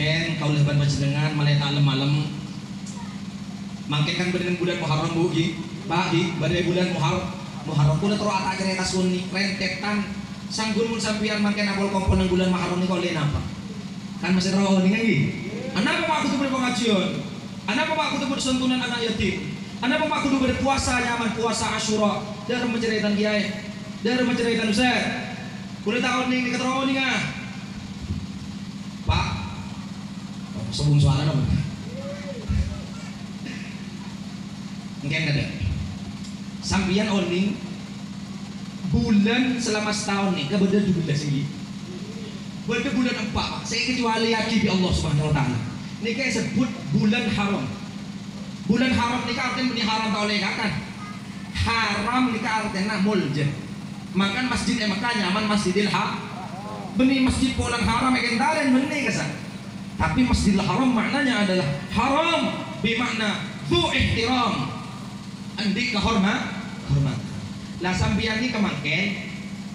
Makin kau lebat dengan malaikat malam. Makin kan berdeng bulan Muharram bu Gi. Pak Gi Berdeng bulan Muharram Muharram Kuna terus atak kira kasun ni Rentetan Sanggun mun sampian makin apol kompon ng bulan Muharram ni kau lain apa? Kan masih rawa ni kan Gi Anak apa aku tuh berpengajian Anak apa aku tuh bersentuhan anak yatim? Anak apa aku tuh berpuasa nyaman puasa Asyura Dari menceritakan kiai. Dari menceritakan Ustaz. Kulit tahun ni keterangan ni ngah Pak oh, Sebelum suara dong Mungkin ada. Sampian oning Bulan selama setahun nih. Kebetulan 17 lagi Berarti bulan empat Saya kecuali yakin di Allah subhanahu wa ta'ala. Ini kayak sebut bulan haram. Bulan haram ini artinya bunyi haram tak oleh kan? Haram ini artinya muljen Makan masjid eh Mekah nyaman masjidil ha Benih masjid pulang haram yang kentaren benih kesan Tapi masjidil haram maknanya adalah Haram bermakna Zu ihtiram. Andi kehormat Hormat Lah sampian ini kemakin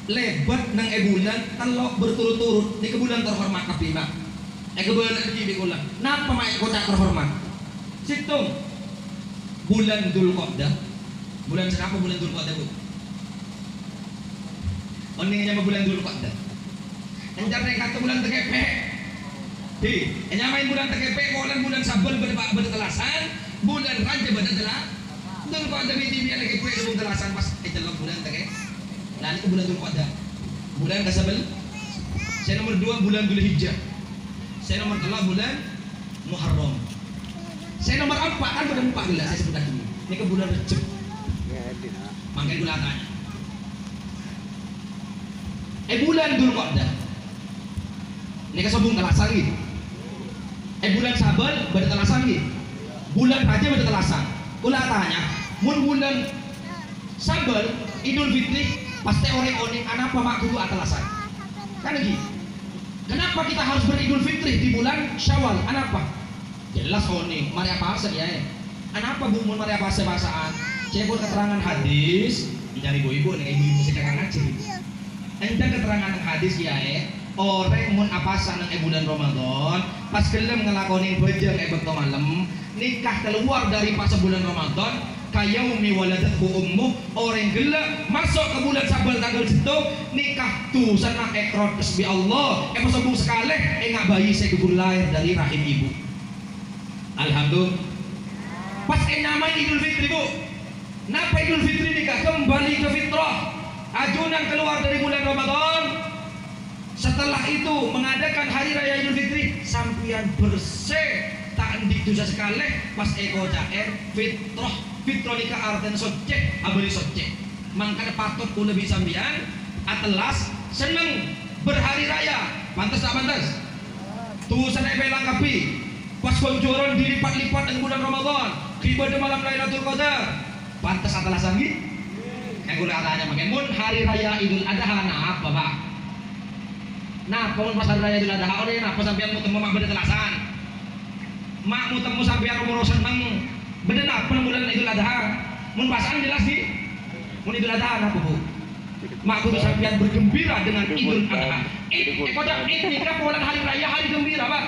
Lebat nang e bulan Telok berturut-turut Ini ke bulan terhormat tapi mak Eh ke bulan lagi bikulah Napa mak kota terhormat? Situng. Bulan Dhul Qa'dah Bulan kenapa bulan Dhul Qa'dah bu? Oning nya bulan Dhul Qa'dah Enjar nek kata bulan tekepek Di, nyamain bulan tekepek bulan bulan sabar berdebat bertelasan bulan raja berdelah Dhul Qa'dah binti biar tekepek bertelasan pas itu bulan tekepek Nah itu bulan Dhul Qa'dah Bulan kasabel Saya nomor dua bulan Dhul Hijjah. Saya nomor tiga bulan Muharram. Saya nomor empat kan bulan empat gila saya sebut tadi Ini ke bulan Rejab Makin gula tanya Eh bulan Dhul Qa'dah Ini kesobung telasan gitu Eh bulan Sabar pada telasan gitu Bulan Raja pada telasan Ulah tanya Mun bulan Sabar Idul Fitri Pasti orang-orang anak apa mak kudu atelasan Kan lagi Kenapa kita harus beridul fitri di bulan Syawal? Kenapa? Jelas oni, mari apa asa ya? Kenapa bu mun mari apa asa bahasaan? Keterangan hadis, dicari ibu-ibu nih ibu-ibu sih kakak ngaji. Enda keterangan hadis ya Orang mun apa nang e bulan Ramadan, pas gelem ngelakonin bejeng e bekto malam, nikah keluar dari pas bulan Ramadan, kayaumi waladatku ummu orang gila masuk ke bulan sabar tanggal situ nikah tuh sana ekrot bi Allah eh sombong sekali nggak bayi saya lahir dari rahim ibu. Alhamdulillah. Pas eh nama Idul Fitri bu. Napa Idul Fitri nikah? Kembali ke fitrah. Ajunan keluar dari bulan Ramadan. Setelah itu mengadakan hari sampian bersih. Tak endik dosa sekali pas eko cair fitrah nikah arten socek abeli socek mangkana patut ku lebih sambian atelas seneng berhari raya. Pantas tak pantas tuh sana belang kapi. Pas koncoran dilipat-lipat dengan bulan Ramadan. Ibadah malam Lailatul Qadar. Pantas atelas lagi? Yang gue katanya makin mun hari raya Idul Adha nah apa pak nah kalau pas hari raya Idul Adha oleh nah sampean mau temu mak beda telasan mak mau temu sampean umur seneng Bener apa bulan Idul Adha? Mun pasangan jelas sih. Mun Idul Adha apa bu? Mak kudu sampean bergembira dengan Idul Adha. Eh, kodak ini kan bulan hari raya hari gembira pak.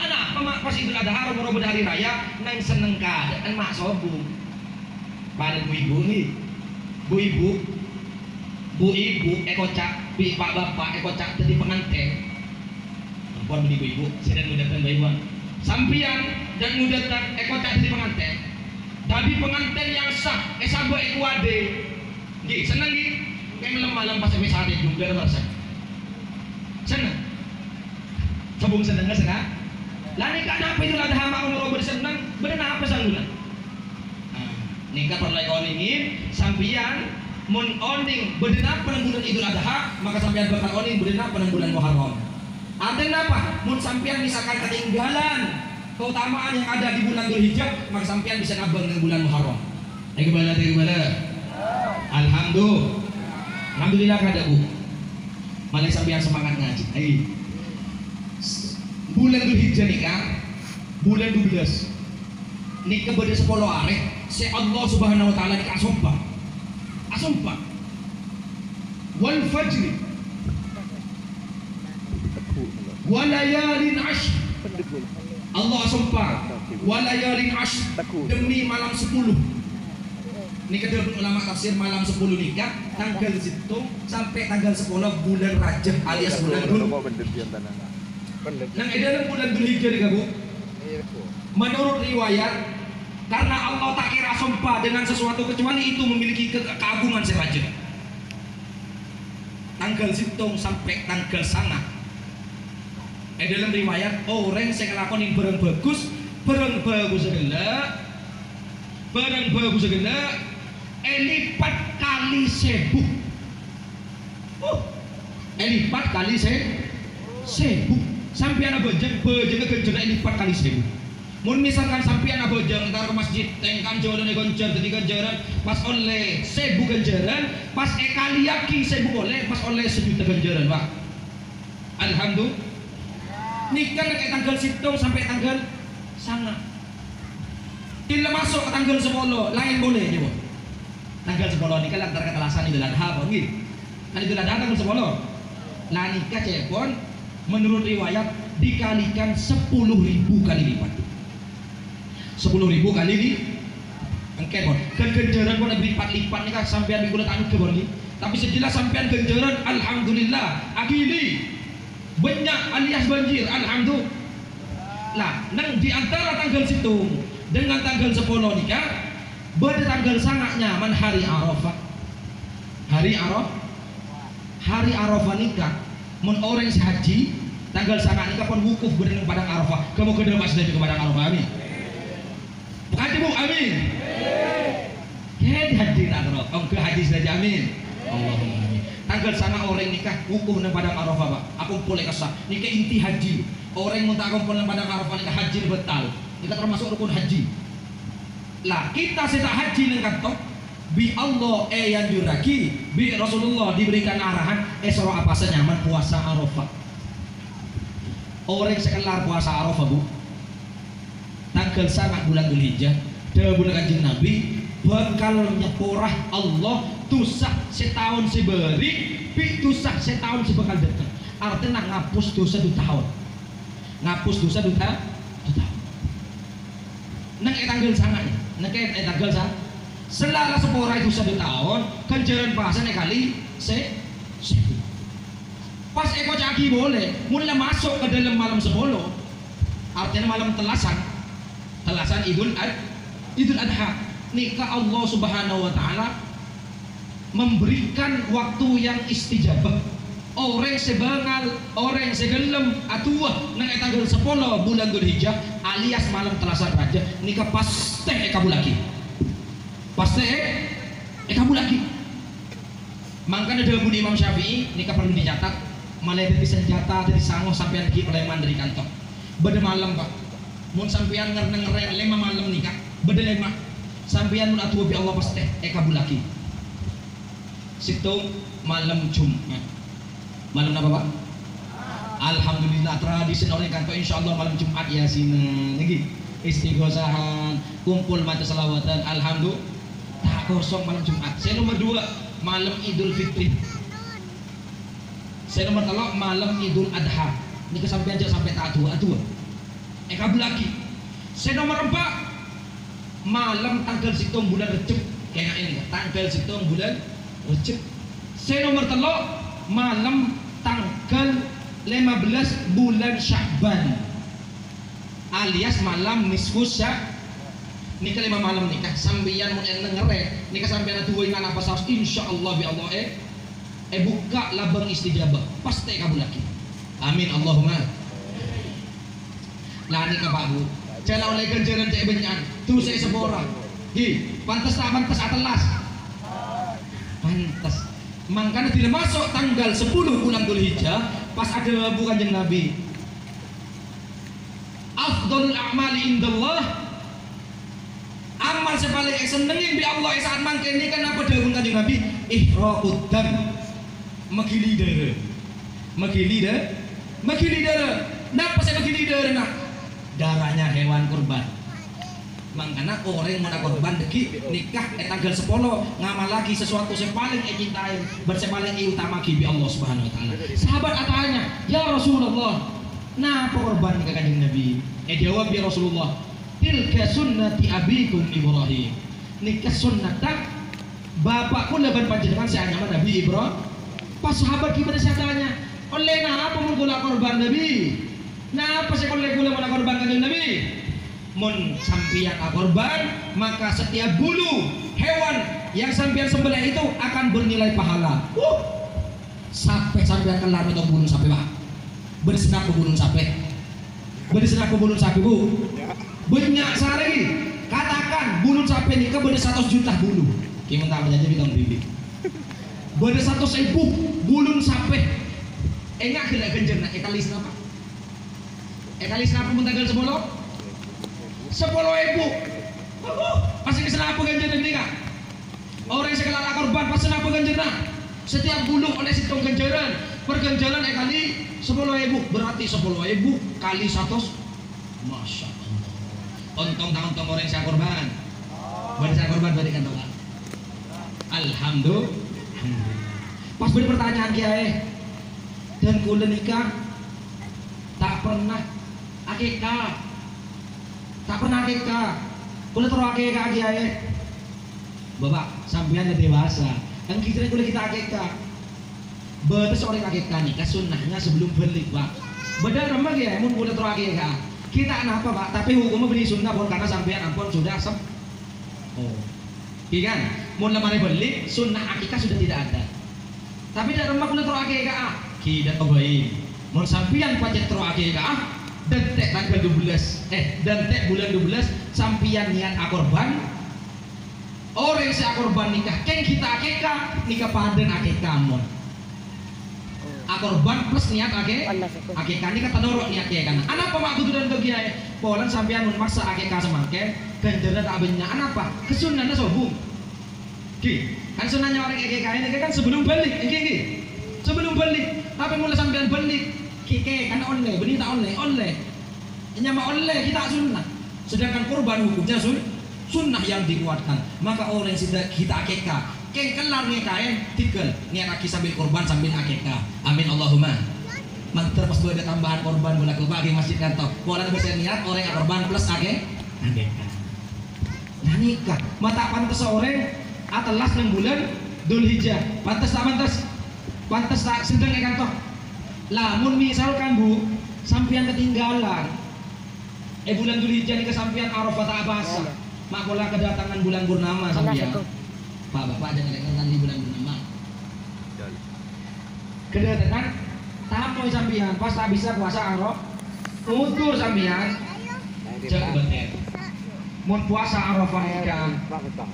Anak mak pas Idul Adha umur hari raya nang seneng keadaan mak sobung. Pada bu ibu nih, bu ibu, bu ibu, ekocak, bi pak bapak, ekocak jadi pengantin. Ampun bu ibu, sedang mudahkan bayi sampian dan mudahkan eko tak jadi pengantin. Tapi pengantin yang sah. Eh sabo eko ade gi seneng gi kayak malam pas sampai saat juga rasa seneng. Sabung seneng nggak seneng lah nikah apa itu ada hama umur bersenang benar apa sanggulan nikah perlu kau ingin sampian mun oning benar penanggulan idul adha maka sampian bakal oning benar penanggulan muharram Artinya apa? Mun sampean misalkan ketinggalan keutamaan yang ada di bulan Dzulhijjah, maka sampean bisa nabung dengan bulan Muharram. Eh ke mana dari mana? Alhamdulillah. Alhamdulillah kada bu. Malah sampean semangat ngaji. Ayo. Bulan Dzulhijjah nikah, bulan 12. Nikah pada 10 hari, si Allah Subhanahu wa taala nikah sumpah. Asumpah. Wal fajri. Walayalin ash Allah sumpah. Walayalin ash demi malam 10 ini kedua ulama tafsir malam 10 nikah tanggal situ sampai tanggal 10 bulan Rajab alias bulan Dhul. Nang edaran bulan Dzulhijjah digabung menurut riwayat karena Allah tak kira sumpah dengan sesuatu kecuali itu memiliki ke keagungan seraja tanggal situng sampai tanggal sana. Eh dalam riwayat orang saya ngelakonin barang bagus barang bagus segala barang bagus segala elipat kali sebu. Oh elipat kali se sebu. Sampai anak bojeng bojeng kegenjeng elipat kali sebu Mun misalkan sampai anak bojeng ntar ke masjid tengkan jalan nih gonjar jadi ganjaran pas oleh sebu ganjaran pas ekali yaki sebu oleh pas oleh sejuta ganjaran pak. Alhamdulillah. Nikah kayak tanggal situng sampai tanggal sana Bila masuk ke tanggal 10 lain boleh ya bu. Tanggal 10 nikah lantar ketelasan itu adha apa gitu kan itu adha tanggal 10 nah nikah cepon menurut riwayat dikalikan 10 ribu kali lipat 10 ribu kali ini engke bon. Dan genjaran pun lipat-lipat nih kan sampean minggu tanu ke bon tapi sejelas sampean genjaran alhamdulillah. Akhiri banyak alias banjir alhamdulillah. Nah nang di antara tanggal situ dengan tanggal 10 nikah pada tanggal sangat nyaman hari Arafah. Hari Arafah hari Arafah nikah mun orang haji tanggal sangat nikah pun wukuf berdeng padang Arafah. Kamu ke dalam masjid ke padang Arafah amin Haji bu, amin. Ya hadir akrab. Om ke haji saja amin. Allahumma amin. Tanggal sana orang nikah nang padang Arafah, Pak. Aku boleh kesah. Nikah inti haji. Orang tak kumpul nang padang Arafah nikah haji betal. Kita termasuk rukun haji. Lah kita sedang haji nang kantor bi Allah eh yang diraki bi Rasulullah diberikan arahan eh apa senyaman puasa Arafah. Orang sekelar puasa Arafah, Bu tanggal sangat bulan Dzulhijjah dalam bulan kanjeng Nabi bakal nyeporah Allah tusah setahun seberi pi tusah setahun sebekal datang. Artinya ngapus dosa dua tahun. Ngapus dosa dua tahun. Nang tanggal sangat nang eh tanggal sangat? Selara sepora itu satu tahun kenjaran bahasa kali se sebu. Pas eko caki boleh mulai masuk ke dalam malam sepuluh. Artinya malam telasan alasan Idul Ad Idul Adha. Nikah Allah Subhanahu wa taala memberikan waktu yang istijabah. Orang sebangal orang segelem atua nang tanggal 10 bulan Dzulhijjah alias malam telasan raja nikah pasti eka lagi. Pasti eka lagi. Makanya dalam Imam Syafi'i nikah perlu dicatat. Malah dari senjata dari sangoh sampai lagi peleman dari kantor. Pada malam pak mun sampean nger ngeren lima malam nikah beda lima sampean mun atuh bi Allah pasti eh kabulaki situ malam Jumat. Malam apa Pak? Alhamdulillah tradisi orang kantor insya Allah malam Jumat ya sini lagi istighosahan kumpul mata selawatan. Alhamdulillah tak kosong malam Jumat. Saya nomor dua malam Idul Fitri. Saya nomor tiga malam Idul Adha. Ini kesampean aja sampai tak tua tua kabel lagi saya nomor empat. Malam tanggal situng bulan recep kayak ini tanggal situng bulan recep saya nomor telok malam tanggal 15 bulan Syakban. Alias malam nisfu syak. Nikah lima malam nikah sambian mau ngere nikah sambian dua ingat apa saus insya Allah bi Allah eh. Eh buka labang istijabah pasti kabul lagi amin Allahumma lani ka babu cela oleh ganjaran cek benyan. Tu saya sepora hi pantas tak pantas atelas pantas makanya tidak masuk tanggal 10 bulan Dzulhijjah pas ada bukan kanjeng Nabi. Afdalul a'mali indallah. Amal sepaling senengin bi Allah saat mangke ini kan apa dawuh kanjeng Nabi? Ihraqud dam. Darah magili darah napa saya magili darah nak darahnya hewan kurban makanya orang mana korban deki nikah eh tanggal 10 ngamal lagi sesuatu yang paling eh cintai bersepaling eh utama kibi Allah subhanahu wa ta'ala sahabat katanya ya Rasulullah Nah, korban ke kanjeng Nabi? Eh jawab ya Rasulullah. Tilka sunnati abikum Ibrahim. Nikah sunnata bapakku leban panjenengan saya nyaman Nabi Ibrahim. Pas sahabat kita tanya, oleh apa gula korban Nabi? Nah apa sih oleh gula mana korban kanjeng Nabi? Mun sampian korban maka setiap bulu hewan yang sampian sebelah itu akan bernilai pahala. Uh, sampai sampai kelar itu gunung sapi pak. Bersenap ke gunung sapi. Bersenap ke gunung sapi bu. Banyak sehari katakan gunung sapi ini kan satu juta bulu. Kita tak aja bintang bibi ber satu ribu bulun sapi. Enggak kena genjer nak ekalis apa apa pun tanggal sepuluh. Sepuluh ribu. Pasti ke sana apa genjer ini kak orang yang sekelar korban pasti apa genjer nak setiap bulung oleh situng ganjaran perganjaran eh kali sepuluh ribu. Berarti sepuluh ribu kali satu. Masya Allah. Untung tangan tong orang saya korban. Beri saya korban beri kan Alhamdulillah. Pas beri pertanyaan kiai dan kula nikah tak pernah akikah tak pernah akikah kula terus akikah kiai bapak sampean dewasa. Kan kita boleh kita betul orang akekah nih sunnahnya sebelum beli pak. Beda remah ya mun udah terus akekah kita kenapa pak? Tapi hukumnya beli sunnah pun karena sampean ampun sudah sem oh. Iya kan? Mun lemari beli sunnah akikah sudah tidak ada. Tapi tidak remah udah terus akekah kita cobain mun sampean pacet terus akekah detek tanggal 12 eh detek bulan 12 sampean niat akorban orang yang korban nikah kan kita akeka nikah paden akeka mon akorban plus niat ake akeka nikah tadorok niat ya kan. Anak apa mak kudu dan kegiatan polan sampean maksa akeka semangke ganjaran banyak anak apa? Kesunannya sobung ki kan sunahnya orang akeka ini kan sebelum balik. Ki sebelum balik. Tapi mulai sampean balik ki kan onle benih tak onle onle nyama onle kita sunnah. Sedangkan korban hukumnya sunnah sunnah yang dikuatkan maka orang yang kita akekah keng kelar kain tikel niat aki sambil korban sambil akekah amin Allahumma. Mantap pas ada tambahan korban bolak balik masjid kantor boleh bisa niat orang yang korban plus ake akekah nah nikah. Mata pantas orang atelas enam bulan dul hijjah. Pantas tak pantas pantas tak sedang kantor lamun misalkan bu sampian ketinggalan eh bulan dul hijjah ini kesampian arafah tak bahasa Makola kedatangan bulan purnama sampai Pak Bapak jangan datang di bulan purnama. Kedatangan tamu sambian pas tak bisa puasa arok utur sambian cek bener mau puasa arafah ikan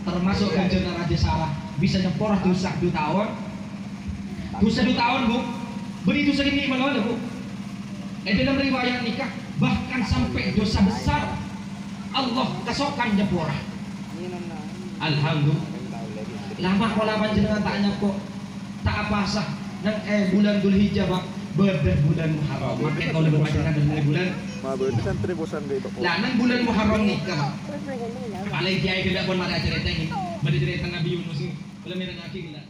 termasuk kanjeng Raja Salah bisa nyempor dosa dua tahun. Dosa dua tahun bu dosa ini mana bu eh dalam riwayat nikah bahkan sampai dosa besar Allah kesokan jepura Alhamdulillah. Lama kalau panjenengan tak nyako tak apa sah. Nang eh bulan Dhul Hijjah pak. Berdah bulan Muharram. Makanya kalau lebih panjenengan dari bulan. Lah nang bulan Muharram nih kan paling kiai tidak pun ada cerita ini pada cerita Nabi Yunus ini belum ada lagi gila